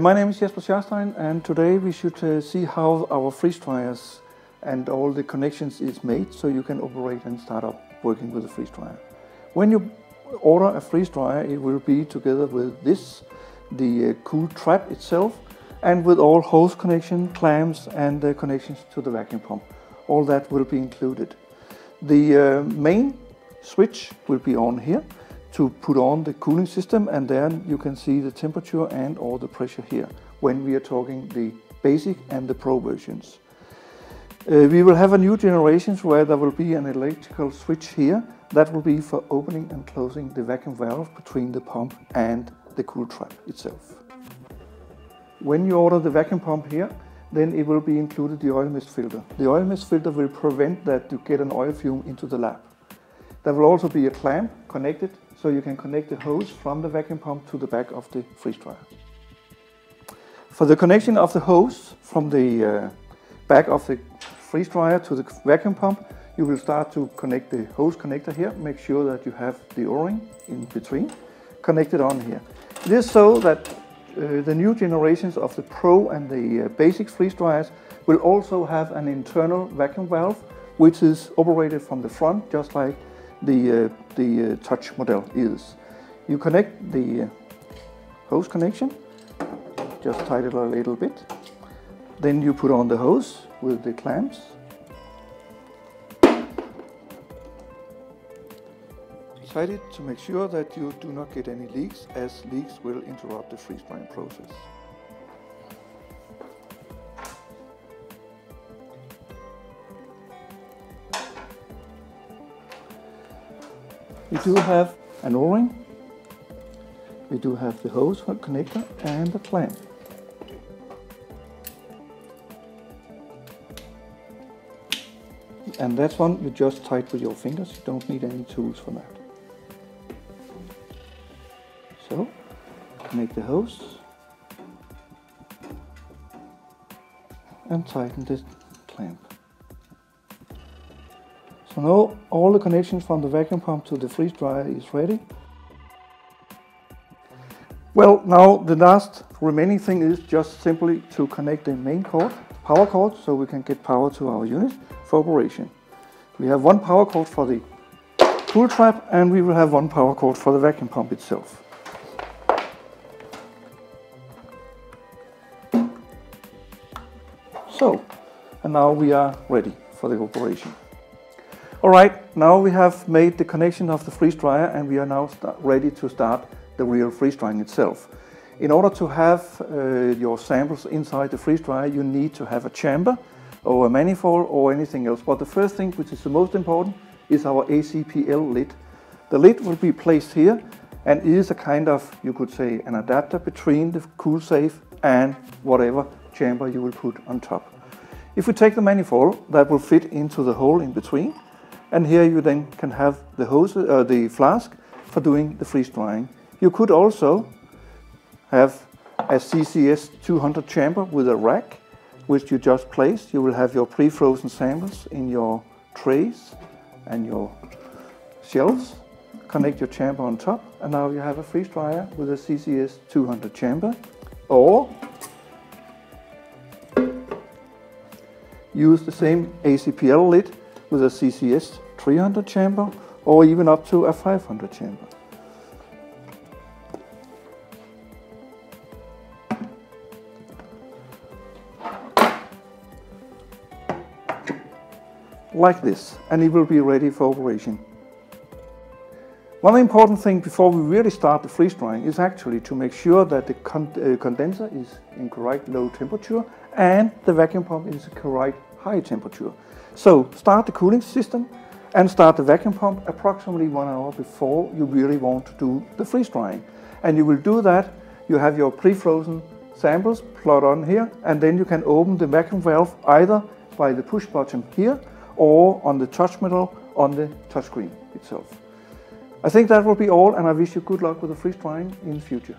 My name is Jesper Scharstein and today we should uh, see how our freeze dryers and all the connections is made so you can operate and start up working with a freeze dryer. When you order a freeze dryer it will be together with this, the uh, cool trap itself and with all hose connection, clamps and the connections to the vacuum pump. All that will be included. The uh, main switch will be on here to put on the cooling system and then you can see the temperature and all the pressure here when we are talking the basic and the pro versions. Uh, we will have a new generation where there will be an electrical switch here that will be for opening and closing the vacuum valve between the pump and the cool trap itself. When you order the vacuum pump here, then it will be included the oil mist filter. The oil mist filter will prevent that you get an oil fume into the lab. There will also be a clamp connected so you can connect the hose from the vacuum pump to the back of the freeze dryer. For the connection of the hose from the uh, back of the freeze dryer to the vacuum pump, you will start to connect the hose connector here. Make sure that you have the o-ring in between connected on here. It is so that uh, the new generations of the Pro and the uh, basic freeze dryers will also have an internal vacuum valve which is operated from the front just like the, uh, the uh, touch model is. You connect the uh, hose connection, just tighten it a little bit. Then you put on the hose with the clamps Tidy it to make sure that you do not get any leaks as leaks will interrupt the freeze drying process. We do have an o-ring, we do have the hose connector and the clamp. And that one you just tight with your fingers, you don't need any tools for that. So, connect the hose and tighten the clamp. So now all the connections from the vacuum pump to the freeze dryer is ready. Well, now the last remaining thing is just simply to connect the main cord, power cord, so we can get power to our unit for operation. We have one power cord for the cool trap and we will have one power cord for the vacuum pump itself. So, and now we are ready for the operation. All right, now we have made the connection of the freeze dryer and we are now ready to start the real freeze drying itself. In order to have uh, your samples inside the freeze dryer, you need to have a chamber or a manifold or anything else. But the first thing, which is the most important, is our ACPL lid. The lid will be placed here and is a kind of, you could say, an adapter between the CoolSafe and whatever chamber you will put on top. If we take the manifold, that will fit into the hole in between, and here you then can have the hose, uh, the flask for doing the freeze drying. You could also have a CCS 200 chamber with a rack, which you just place. You will have your pre-frozen samples in your trays and your shelves. Connect your chamber on top, and now you have a freeze dryer with a CCS 200 chamber. Or use the same ACPL lid with a CCS 300 chamber or even up to a 500 chamber. Like this, and it will be ready for operation. One important thing before we really start the freeze drying is actually to make sure that the con uh, condenser is in correct low temperature and the vacuum pump is in correct high temperature. So start the cooling system and start the vacuum pump approximately one hour before you really want to do the freeze drying. And you will do that, you have your pre-frozen samples plot on here and then you can open the vacuum valve either by the push button here or on the touch metal on the touchscreen itself. I think that will be all and I wish you good luck with the freeze drying in the future.